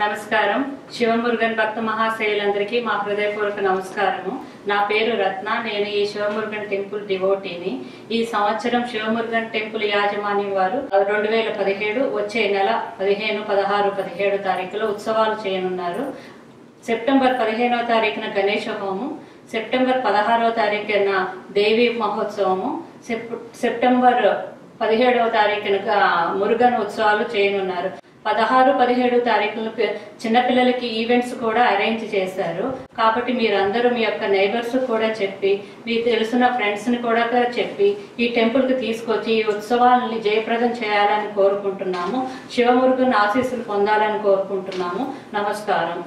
నమస్కారం. శివమురుగన్ భక్త మహాశయులందరికీ మా హృదయపూర్వక నమస్కారము. నా పేరు రత్న నేను ఈ శివమురుగన్ టెంపుల్ డివోటీని. ఈ సంవత్సరం శివమురుగన్ టెంపుల్ యాజమాన్యం వారు రెండు వేల పదిహేడు వచ్చే నెల పదిహేను పదహారు పదిహేడు తారీఖులో ఉత్సవాలు చేయనున్నారు. సెప్టెంబర్ పదిహేనవ తారీఖున గణేష హోమం సెప్టెంబర్ పదహారవ తారీఖున దేవి మహోత్సవము. సెప్- సెప్టెంబర్ పదిహేడవ తారీఖున మురుగన్ ఉత్సవాలు చేయనున్నారు. పదహారు పదిహేడు తారీఖులు చిన్నపిల్లలకి ఈవెంట్స్ కూడా అరేంజ్ చేశారు. కాబట్టి మీరందరూ మీ యొక్క నైబర్స్ కూడా చెప్పి మీకు తెలిసిన ఫ్రెండ్స్ని కూడా చెప్పి ఈ టెంపుల్కి తీసుకొచ్చి ఈ ఉత్సవాలని జయప్రదం చేయాలని కోరుకుంటున్నాము. శివమురుగన్ ఆశీస్సులు పొందాలని కోరుకుంటున్నాము. నమస్కారం.